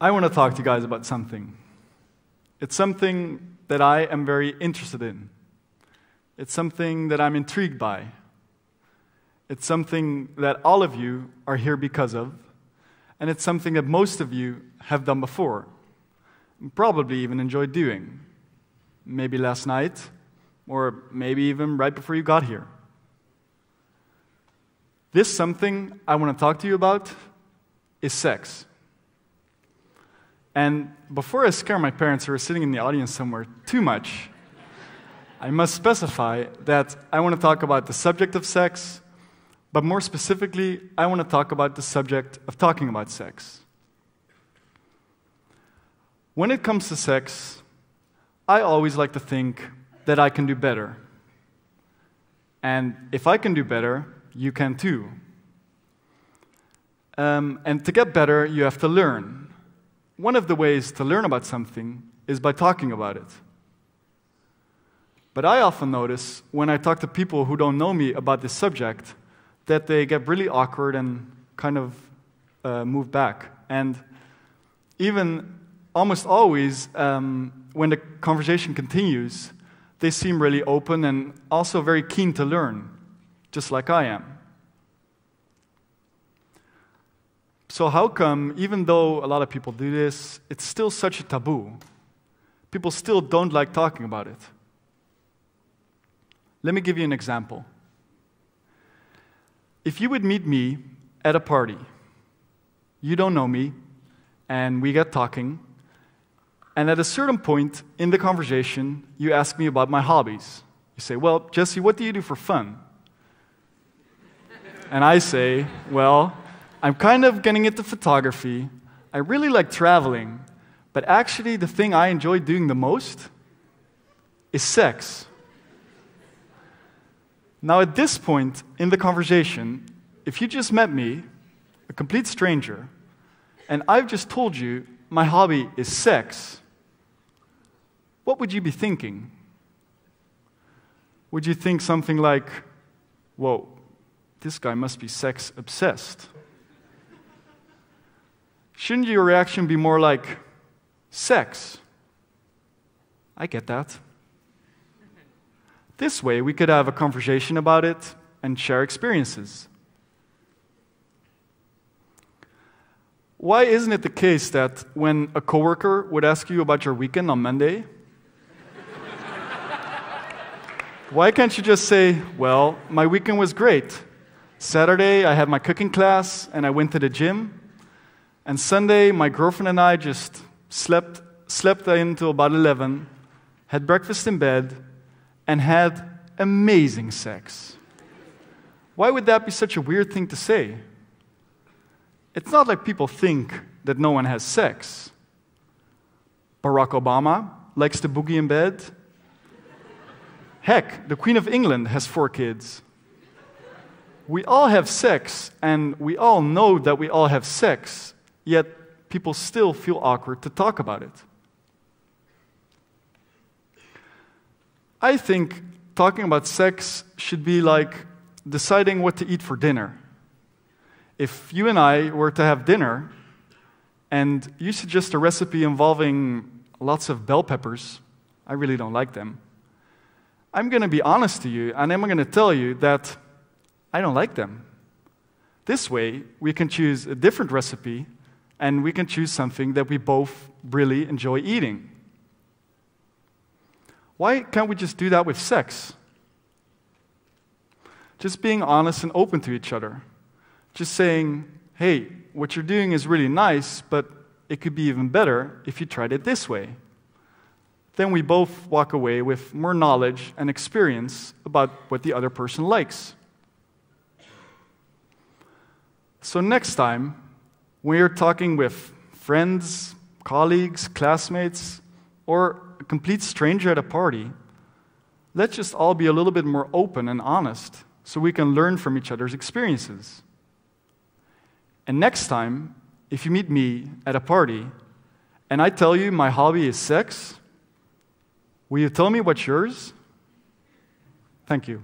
I want to talk to you guys about something. It's something that I am very interested in. It's something that I'm intrigued by. It's something that all of you are here because of. And it's something that most of you have done before, probably even enjoyed doing. Maybe last night, or maybe even right before you got here. This something I want to talk to you about is sex. And before I scare my parents who are sitting in the audience somewhere too much, I must specify that I want to talk about the subject of sex, but more specifically, I want to talk about the subject of talking about sex. When it comes to sex, I always like to think that I can do better. And if I can do better, you can too. Um, and to get better, you have to learn one of the ways to learn about something is by talking about it. But I often notice when I talk to people who don't know me about this subject that they get really awkward and kind of uh, move back. And even almost always, um, when the conversation continues, they seem really open and also very keen to learn, just like I am. So, how come, even though a lot of people do this, it's still such a taboo? People still don't like talking about it. Let me give you an example. If you would meet me at a party, you don't know me, and we get talking, and at a certain point in the conversation, you ask me about my hobbies. You say, Well, Jesse, what do you do for fun? and I say, Well, I'm kind of getting into photography. I really like traveling, but actually, the thing I enjoy doing the most is sex. Now, at this point in the conversation, if you just met me, a complete stranger, and I've just told you my hobby is sex, what would you be thinking? Would you think something like, whoa, this guy must be sex obsessed? Shouldn't your reaction be more like, sex? I get that. This way, we could have a conversation about it and share experiences. Why isn't it the case that when a coworker would ask you about your weekend on Monday, why can't you just say, Well, my weekend was great. Saturday, I had my cooking class and I went to the gym. And Sunday, my girlfriend and I just slept, slept until about 11, had breakfast in bed, and had amazing sex. Why would that be such a weird thing to say? It's not like people think that no one has sex. Barack Obama likes to boogie in bed. Heck, the Queen of England has four kids. We all have sex, and we all know that we all have sex, yet people still feel awkward to talk about it. I think talking about sex should be like deciding what to eat for dinner. If you and I were to have dinner and you suggest a recipe involving lots of bell peppers, I really don't like them. I'm going to be honest to you and I'm going to tell you that I don't like them. This way, we can choose a different recipe and we can choose something that we both really enjoy eating. Why can't we just do that with sex? Just being honest and open to each other. Just saying, hey, what you're doing is really nice, but it could be even better if you tried it this way. Then we both walk away with more knowledge and experience about what the other person likes. So, next time, when you're talking with friends, colleagues, classmates, or a complete stranger at a party, let's just all be a little bit more open and honest so we can learn from each other's experiences. And next time, if you meet me at a party and I tell you my hobby is sex, will you tell me what's yours? Thank you.